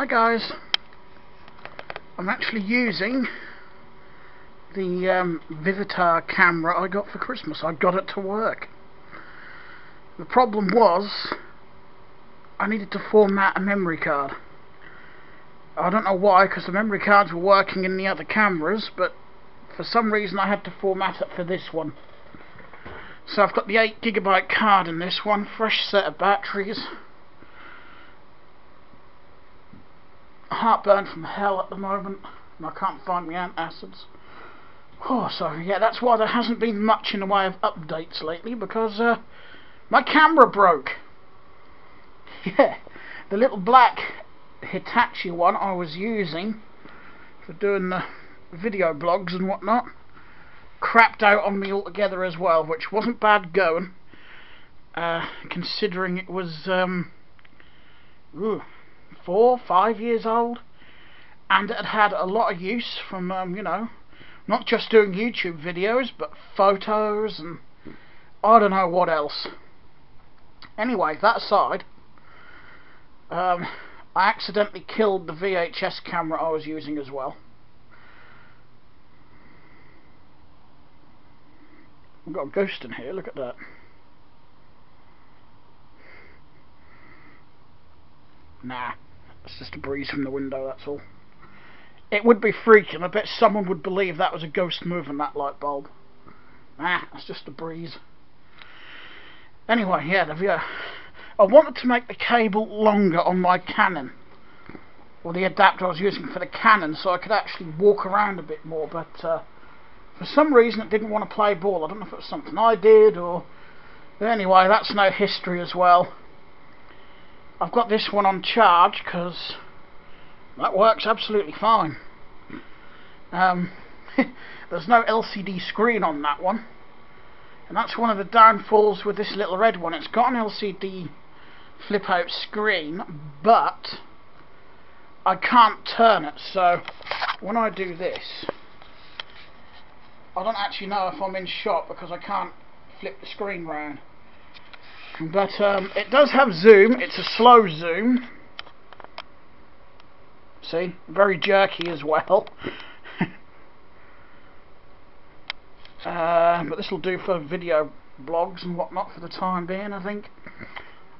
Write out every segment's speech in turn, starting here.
Hi guys. I'm actually using the um, Vivitar camera I got for Christmas. I got it to work. The problem was I needed to format a memory card. I don't know why because the memory cards were working in the other cameras but for some reason I had to format it for this one. So I've got the 8GB card in this one, fresh set of batteries. Heartburn from hell at the moment, and I can't find my antacids. Oh, so yeah, that's why there hasn't been much in the way of updates lately, because uh, my camera broke. Yeah, the little black Hitachi one I was using for doing the video blogs and whatnot crapped out on me altogether as well, which wasn't bad going, uh, considering it was um, ooh, four, five years old, and it had had a lot of use from, um, you know, not just doing YouTube videos, but photos and I don't know what else. Anyway, that aside, um, I accidentally killed the VHS camera I was using as well. We've got a ghost in here, look at that. Nah, it's just a breeze from the window, that's all. It would be freaking, I bet someone would believe that was a ghost moving that light bulb. Nah, it's just a breeze. Anyway, yeah, the view. I wanted to make the cable longer on my Canon. Or the adapter I was using for the Canon, so I could actually walk around a bit more, but uh, for some reason it didn't want to play ball. I don't know if it was something I did or... Anyway, that's no history as well. I've got this one on charge because that works absolutely fine. Um, there's no LCD screen on that one. And that's one of the downfalls with this little red one. It's got an LCD flip out screen, but I can't turn it. So when I do this, I don't actually know if I'm in shot because I can't flip the screen round. But um, it does have zoom, it's a slow zoom. See, very jerky as well. uh, but this will do for video blogs and whatnot for the time being, I think.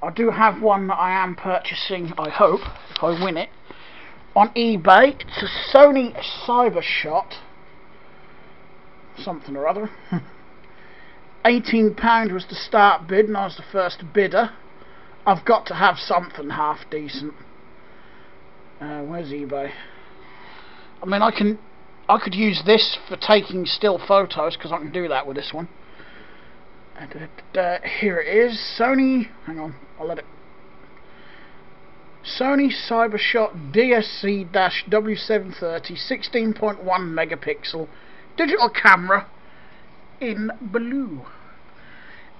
I do have one that I am purchasing, I hope, if I win it, on eBay. It's a Sony Cybershot something or other. £18 was the start bid and I was the first bidder. I've got to have something half decent. Uh, where's eBay? I mean, I can, I could use this for taking still photos because I can do that with this one. And uh, here it is, Sony. Hang on, I'll let it. Sony Cybershot DSC-W730 16.1 megapixel digital camera in blue.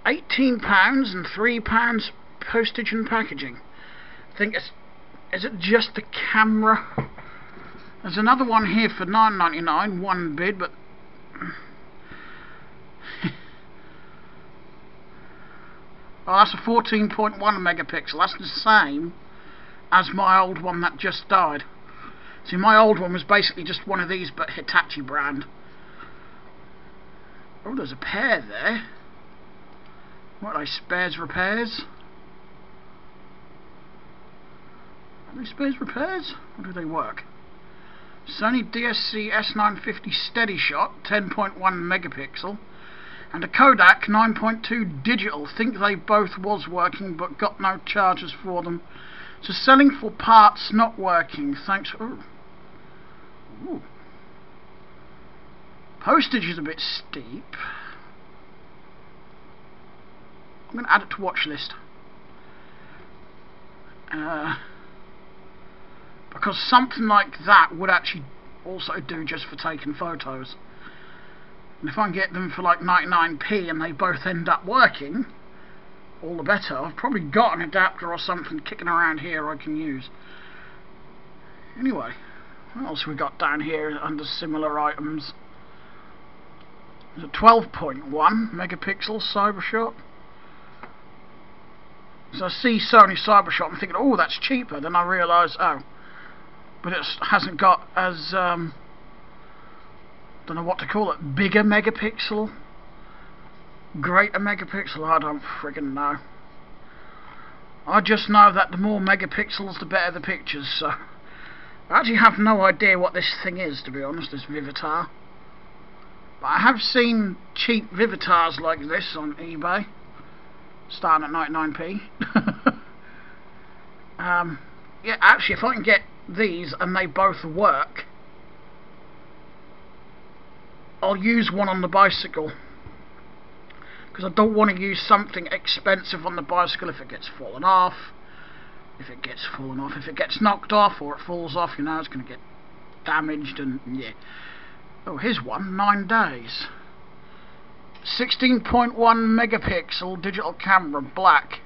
£18 and £3 postage and packaging. I think it's is it just the camera? There's another one here for 9.99, one bid, but oh, that's a 14.1 megapixel. That's the same as my old one that just died. See, my old one was basically just one of these, but Hitachi brand. Oh, there's a pair there. What are they, spares repairs? Are they spares repairs? Or do they work? Sony DSC S950 Steady Shot, 10.1 megapixel, and a Kodak 9.2 digital. Think they both was working, but got no charges for them. So selling for parts not working. Thanks. Ooh. Ooh. Postage is a bit steep. I'm going to add it to watch list. Uh, because something like that would actually also do just for taking photos. And if I can get them for like 99p and they both end up working, all the better. I've probably got an adapter or something kicking around here I can use. Anyway, what else we got down here under similar items? There's a 12.1 megapixel Cybershot. So I see Sony Cybershot, I'm thinking, oh, that's cheaper. Then I realise, oh, but it hasn't got as um, don't know what to call it, bigger megapixel, greater megapixel. I don't friggin' know. I just know that the more megapixels, the better the pictures. So I actually have no idea what this thing is, to be honest. This Vivitar. But I have seen cheap Vivitars like this on eBay, starting at 99p. um, yeah, actually, if I can get these and they both work, I'll use one on the bicycle. Because I don't want to use something expensive on the bicycle if it gets fallen off. If it gets fallen off, if it gets knocked off or it falls off, you know, it's going to get damaged and yeah. Oh, here's one, nine days. 16.1 megapixel digital camera, black.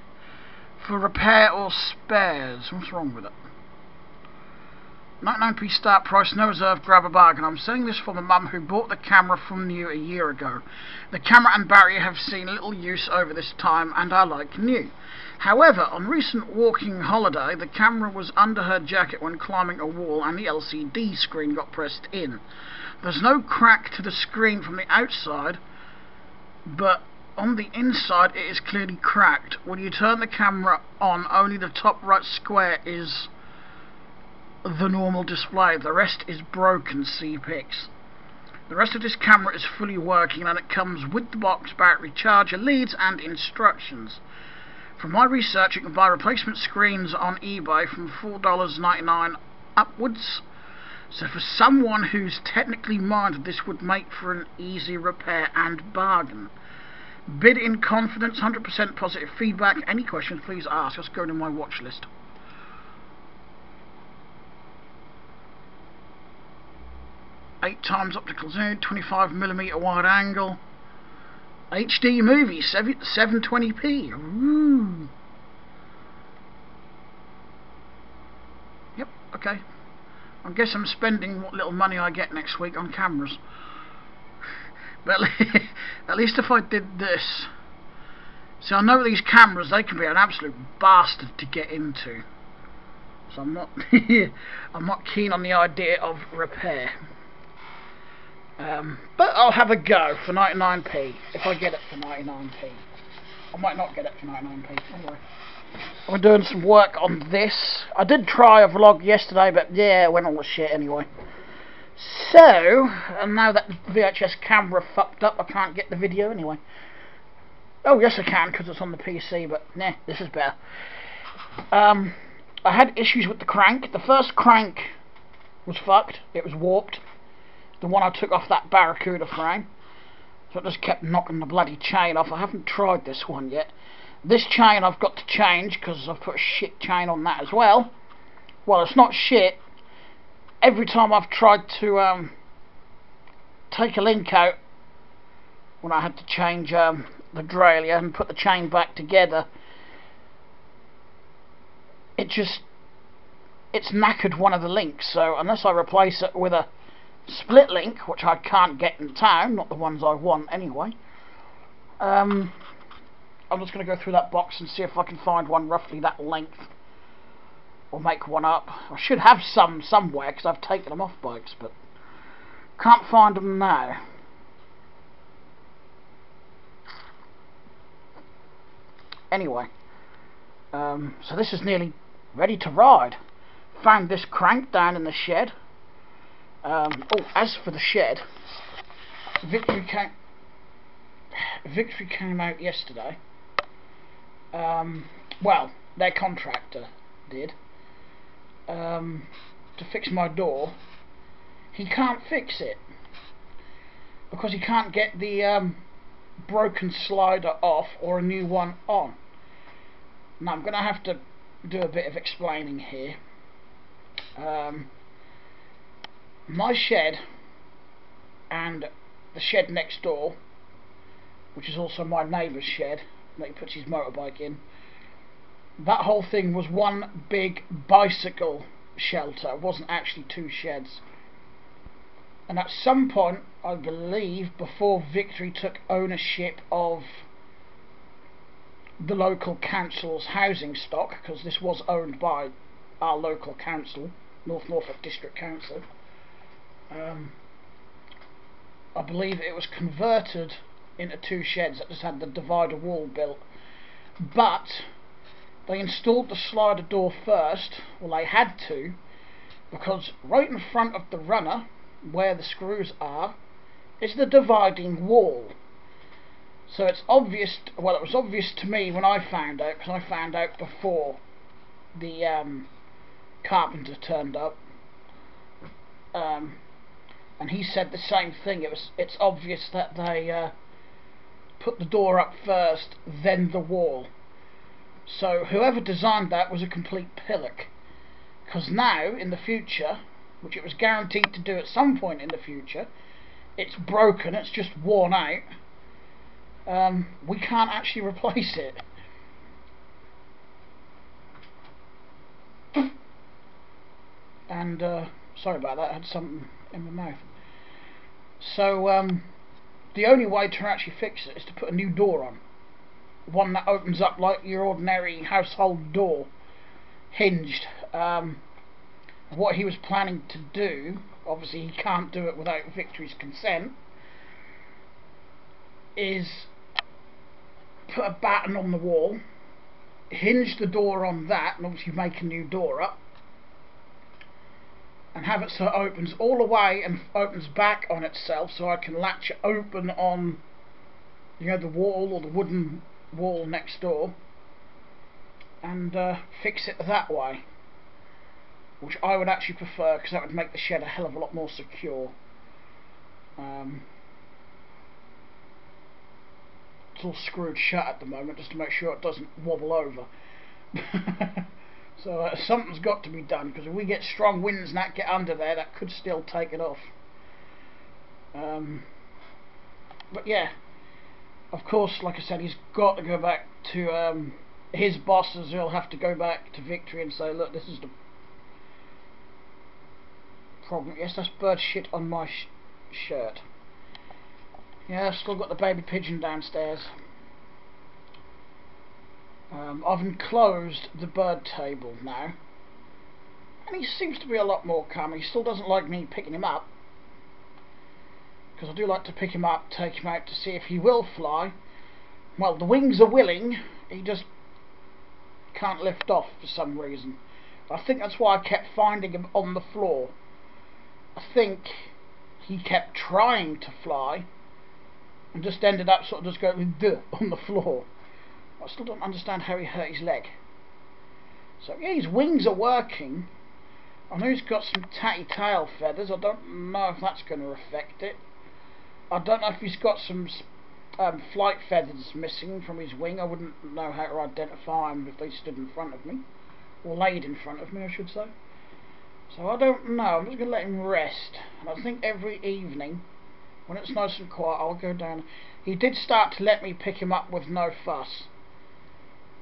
For repair or spares. What's wrong with it? 99p start price, no reserve, grab a bargain. I'm selling this for the mum who bought the camera from you a year ago. The camera and battery have seen little use over this time and are like new. However, on recent walking holiday, the camera was under her jacket when climbing a wall and the LCD screen got pressed in. There's no crack to the screen from the outside, but on the inside it is clearly cracked. When you turn the camera on, only the top right square is the normal display. The rest is broken pics. The rest of this camera is fully working and it comes with the box, battery, charger, leads and instructions. From my research, you can buy replacement screens on eBay from $4.99 upwards. So for someone who's technically minded, this would make for an easy repair and bargain. Bid in confidence, 100% positive feedback. Any questions, please ask. Let's go to my watch list. Eight times optical zoom, 25 millimeter wide angle. HD movie, 720p. Ooh. Yep, okay. I guess I'm spending what little money I get next week on cameras. But at least if I did this... See, I know these cameras, they can be an absolute bastard to get into. So I'm not, I'm not keen on the idea of repair. Um, but I'll have a go for 99p, if I get it for 99p. I might not get it for 99p, anyway. I'm doing some work on this. I did try a vlog yesterday, but yeah, it went all the shit anyway. So, and now that the VHS camera fucked up, I can't get the video anyway. Oh, yes I can, because it's on the PC, but nah, this is better. Um, I had issues with the crank. The first crank was fucked. It was warped. The one I took off that Barracuda frame. So it just kept knocking the bloody chain off. I haven't tried this one yet. This chain I've got to change, because I've put a shit chain on that as well. Well, it's not shit, every time I've tried to um, take a link out when I had to change um, the derailleur and put the chain back together it just it's knackered one of the links so unless I replace it with a split link which I can't get in town not the ones I want anyway um, I'm just going to go through that box and see if I can find one roughly that length or make one up. I should have some somewhere because I've taken them off bikes, but can't find them now. Anyway, um, so this is nearly ready to ride. Found this crank down in the shed. Um, oh, as for the shed, Victory came, Victory came out yesterday. Um, well, their contractor did um, to fix my door, he can't fix it because he can't get the um, broken slider off or a new one on. Now I'm going to have to do a bit of explaining here. Um, my shed and the shed next door, which is also my neighbour's shed that he puts his motorbike in, that whole thing was one big bicycle shelter. It wasn't actually two sheds. And at some point, I believe, before Victory took ownership of the local council's housing stock, because this was owned by our local council, North Norfolk District Council. Um, I believe it was converted into two sheds that just had the divider wall built. But they installed the slider door first, well they had to, because right in front of the runner, where the screws are, is the dividing wall. So it's obvious, well it was obvious to me when I found out, because I found out before the um, carpenter turned up. Um, and he said the same thing. It was it's obvious that they uh, put the door up first, then the wall. So whoever designed that was a complete pillock. Because now, in the future, which it was guaranteed to do at some point in the future, it's broken, it's just worn out. Um, we can't actually replace it. and uh, sorry about that, I had something in my mouth. So um, the only way to actually fix it is to put a new door on. One that opens up like your ordinary household door, hinged. Um, what he was planning to do, obviously he can't do it without Victory's consent, is put a batten on the wall, hinge the door on that, and obviously make a new door up, and have it so it opens all the way and opens back on itself so I can latch it open on you know the wall or the wooden wall next door and uh, fix it that way which I would actually prefer because that would make the shed a hell of a lot more secure. Um, it's all screwed shut at the moment just to make sure it doesn't wobble over So uh, something's got to be done because if we get strong winds and that get under there, that could still take it off. Um, but yeah, of course, like I said, he's got to go back to um, his bosses. He'll have to go back to Victory and say, look, this is the problem. Yes, that's bird shit on my sh shirt. Yeah, I've still got the baby pigeon downstairs. Um, I've enclosed the bird table now. And he seems to be a lot more calm. He still doesn't like me picking him up. Because I do like to pick him up, take him out to see if he will fly. Well, the wings are willing. He just can't lift off for some reason. I think that's why I kept finding him on the floor. I think he kept trying to fly and just ended up sort of just going on the floor. I still don't understand how he hurt his leg. So yeah, his wings are working. I know he's got some tatty tail feathers. I don't know if that's going to affect it. I don't know if he's got some um, flight feathers missing from his wing. I wouldn't know how to identify them if they stood in front of me. Or laid in front of me, I should say. So I don't know. I'm just going to let him rest. And I think every evening, when it's nice and quiet, I'll go down. He did start to let me pick him up with no fuss.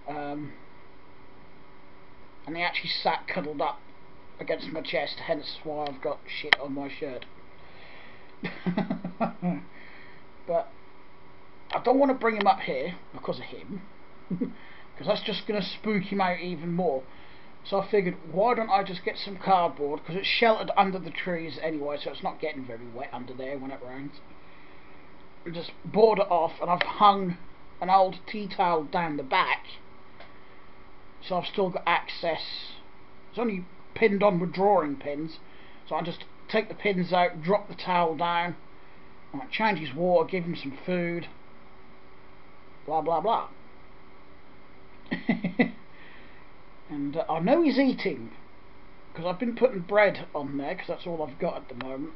Um, and he actually sat cuddled up against my chest, hence why I've got shit on my shirt. but I don't want to bring him up here because of him, because that's just going to spook him out even more. So I figured, why don't I just get some cardboard, because it's sheltered under the trees anyway, so it's not getting very wet under there when it rains. And just board it off, and I've hung an old tea towel down the back, so I've still got access. It's only pinned on with drawing pins. So I just take the pins out drop the towel down. I change his water give him some food. Blah blah blah. And uh, I know he's eating because I've been putting bread on there because that's all I've got at the moment.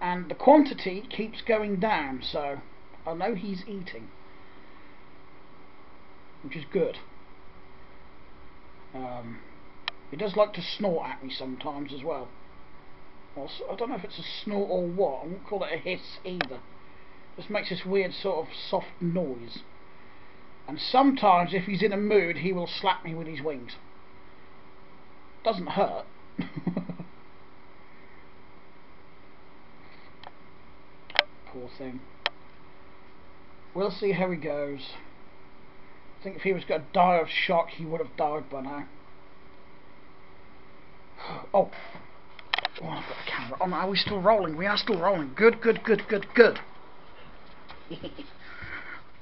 And the quantity keeps going down so I know he's eating which is good um, he does like to snort at me sometimes as well. I don't know if it's a snort or what. I won't call it a hiss either. Just makes this weird sort of soft noise. And sometimes, if he's in a mood, he will slap me with his wings. Doesn't hurt. Poor thing. We'll see how he goes. I think if he was going to die of shock, he would have died by now. Oh. Oh, I've got the camera on. Are we still rolling? We are still rolling. Good, good, good, good, good.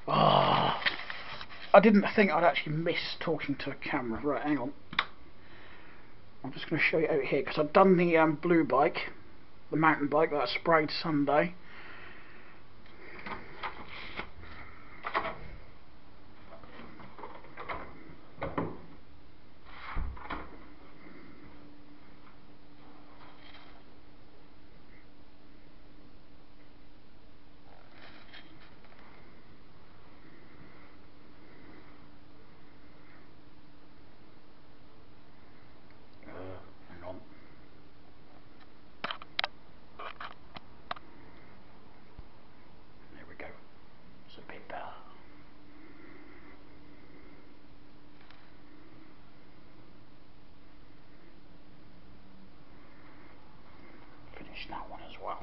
oh. I didn't think I'd actually miss talking to a camera. Right, hang on. I'm just going to show you out here because I've done the um, blue bike, the mountain bike that I sprayed Sunday. that one as well.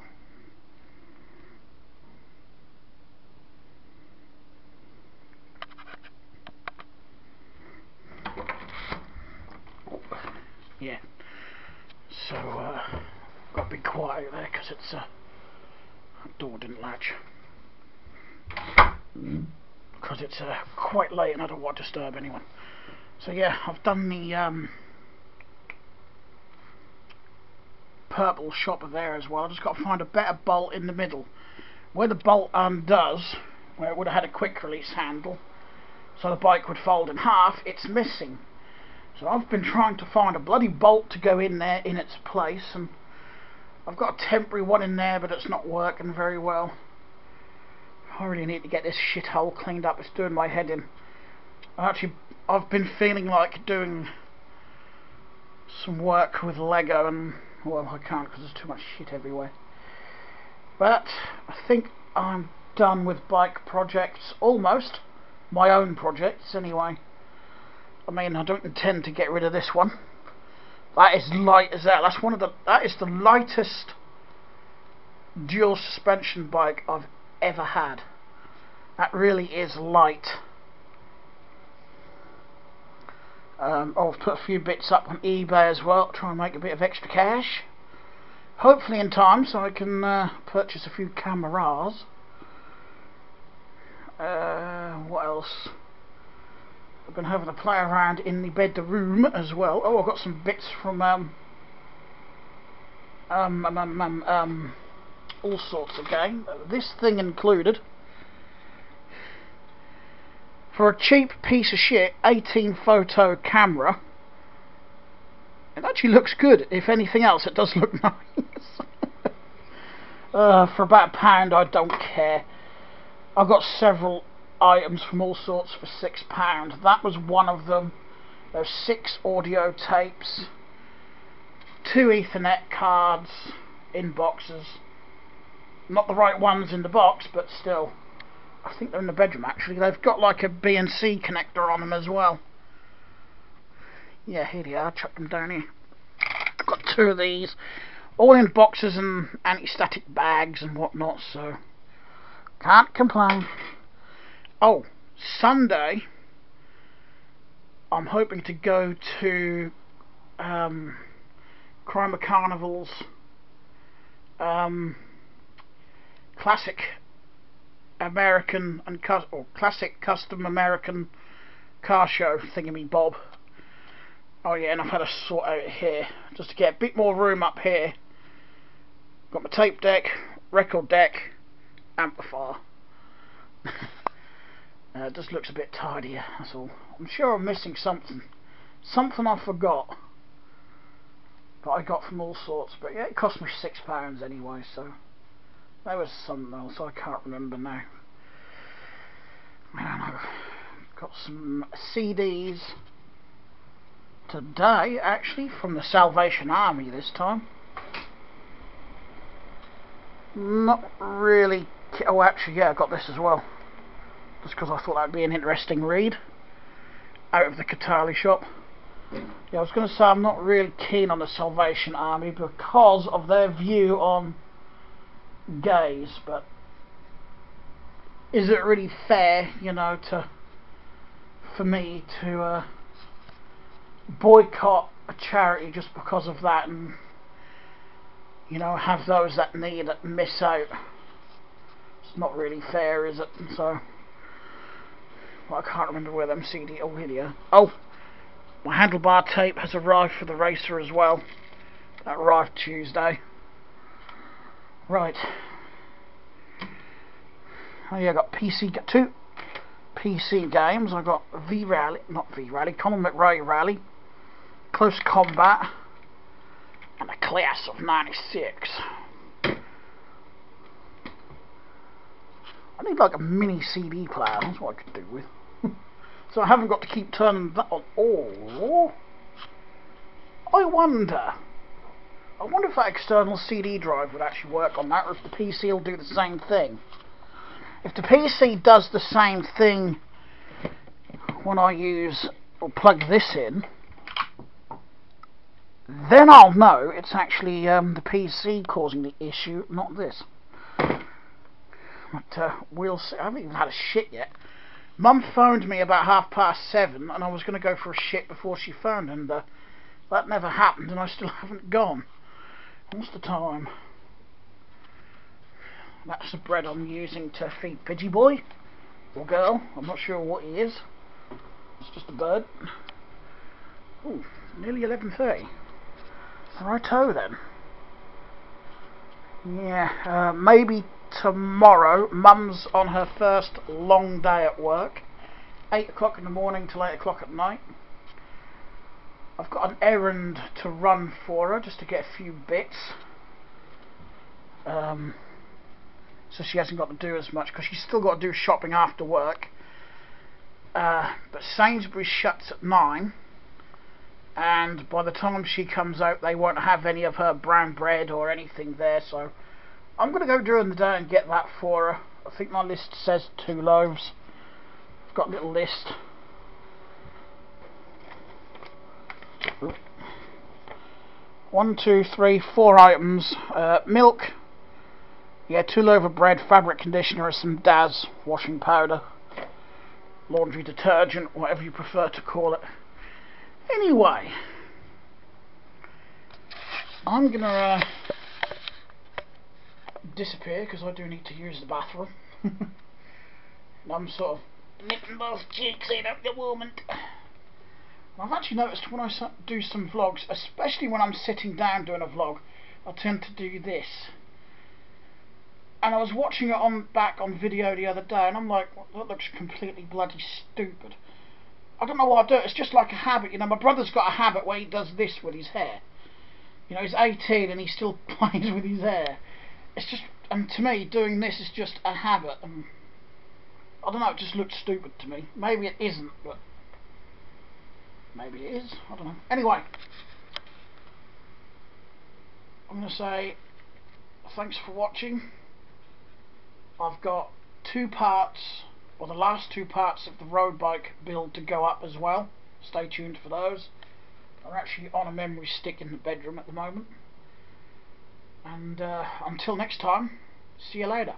Yeah. So, uh, got to be quiet there because it's uh, door didn't latch. Because it's uh, quite late and I don't want to disturb anyone. So yeah, I've done the um, purple shopper there as well. I just got to find a better bolt in the middle. Where the bolt undoes, where it would have had a quick release handle, so the bike would fold in half, it's missing. So I've been trying to find a bloody bolt to go in there in its place, and I've got a temporary one in there, but it's not working very well. I really need to get this shithole cleaned up. It's doing my head in. I actually, I've been feeling like doing some work with Lego and well, I can't because there's too much shit everywhere. But I think I'm done with bike projects, almost. My own projects, anyway. I mean, I don't intend to get rid of this one. That is light as that. That's one of the. That is the lightest dual suspension bike I've ever had. That really is light. Um, I've put a few bits up on eBay as well, try and make a bit of extra cash. Hopefully in time so I can uh, purchase a few cameras. Uh, what else? I've been having a play around in the bedroom as well. Oh, I've got some bits from um, um, um, um, um, um all sorts of game. This thing included for a cheap piece of shit 18 photo camera it actually looks good if anything else it does look nice uh, for about a pound I don't care I've got several items from all sorts for six pound that was one of them there's six audio tapes two ethernet cards in boxes not the right ones in the box but still I think they're in the bedroom actually. They've got like a BNC connector on them as well. Yeah, here they are. Chuck them down here. Got two of these, all in boxes and anti-static bags and whatnot. So can't complain. Oh, Sunday. I'm hoping to go to um, Carnival's um, classic American and or classic custom American car show thingy bob. Oh yeah, and I've had a sort out here just to get a bit more room up here. Got my tape deck, record deck, amplifier. uh, it just looks a bit tidier, that's all. I'm sure I'm missing something. Something I forgot. But I got from all sorts. But yeah, it cost me six pounds anyway, so there was something else, I can't remember now. I've got some CDs today, actually, from the Salvation Army this time. Not really... Oh, actually, yeah, I got this as well. Just because I thought that would be an interesting read. Out of the Katali shop. Yeah, I was going to say I'm not really keen on the Salvation Army because of their view on gays, but is it really fair, you know, to for me to uh, boycott a charity just because of that and you know have those that need it miss out. It's not really fair, is it? So well, I can't remember where them CD. Oh, here Oh, my handlebar tape has arrived for the racer as well. That arrived Tuesday. Right. Oh yeah, I got PC, got two PC games. I got V Rally, not V Rally, Colin McRae Rally, Close Combat, and a Class of '96. I need like a mini CD player. That's what I could do with. so I haven't got to keep turning that on. Oh, I wonder. I wonder if that external CD drive would actually work on that, or if the PC will do the same thing. If the PC does the same thing when I use or plug this in, then I'll know it's actually um, the PC causing the issue, not this. But uh, we'll see. I haven't even had a shit yet. Mum phoned me about half past seven, and I was going to go for a shit before she phoned, and uh, that never happened, and I still haven't gone. What's the time? That's the bread I'm using to feed Pidgey Boy, or girl. I'm not sure what he is. It's just a bird. Oh, nearly 11.30. Righto then. Yeah, uh, maybe tomorrow. Mum's on her first long day at work. 8 o'clock in the morning till 8 o'clock at night. I've got an errand to run for her just to get a few bits. Um, so she hasn't got to do as much because she's still got to do shopping after work. Uh, but Sainsbury's shuts at 9 and by the time she comes out they won't have any of her brown bread or anything there so I'm going to go during the day and get that for her. I think my list says two loaves. I've got a little list. One, two, three, four items. Uh, milk. Yeah, two loaves of bread, fabric conditioner, some Daz washing powder, laundry detergent, whatever you prefer to call it. Anyway, I'm gonna uh, disappear because I do need to use the bathroom. I'm sort of nipping both cheeks in at the moment. I've actually noticed when I do some vlogs, especially when I'm sitting down doing a vlog, I tend to do this. And I was watching it on back on video the other day, and I'm like, that looks completely bloody stupid. I don't know why I do it. It's just like a habit, you know. My brother's got a habit where he does this with his hair. You know, he's 18 and he still plays with his hair. It's just, and to me, doing this is just a habit. And I don't know. It just looks stupid to me. Maybe it isn't, but maybe it is. I don't know. Anyway, I'm going to say thanks for watching. I've got two parts, or the last two parts of the road bike build to go up as well. Stay tuned for those. I'm actually on a memory stick in the bedroom at the moment. And uh, until next time, see you later.